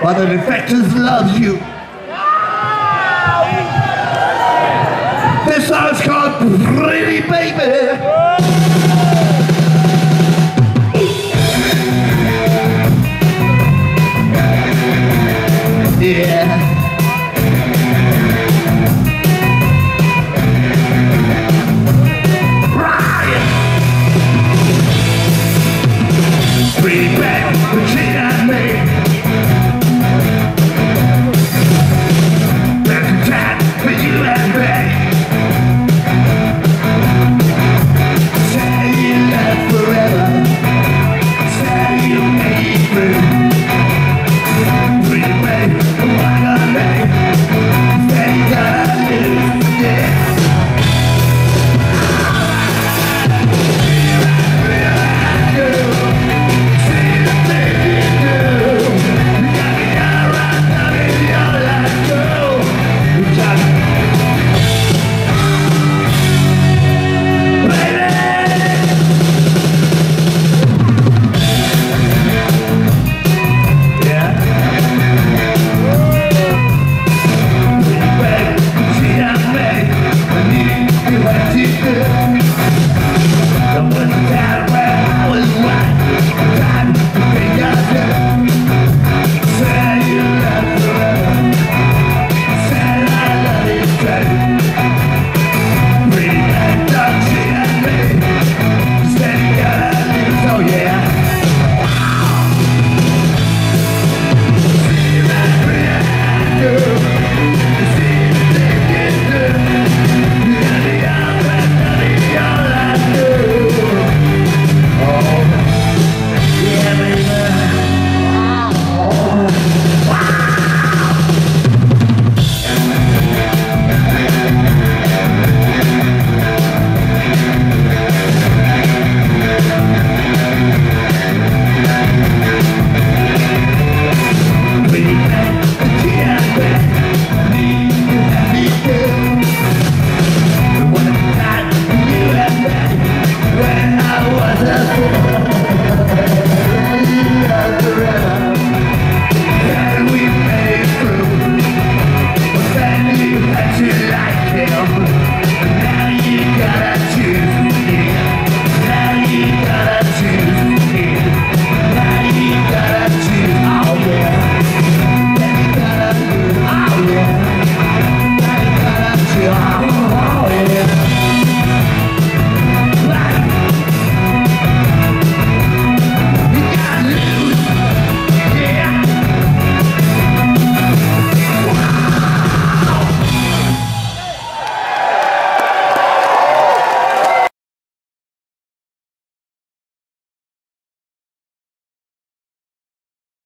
While the defectors loves you. This song's called Pretty Baby. yeah. I'm